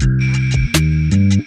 Mm-hmm.